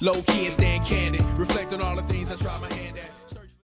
Low key and staying candid. Reflect on all the things I try my